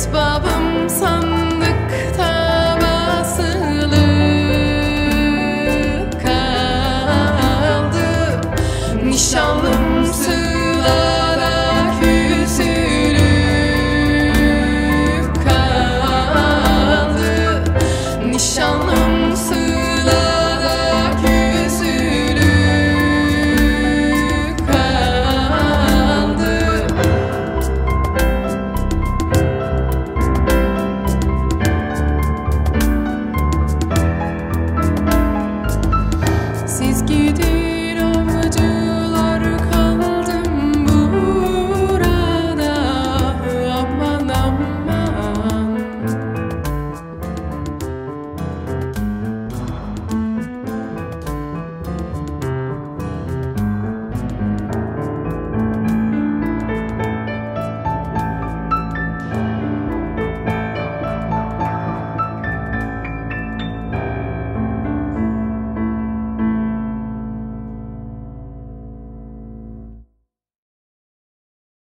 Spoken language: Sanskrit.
स्वभंसम्